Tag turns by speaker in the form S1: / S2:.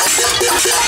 S1: Yeah.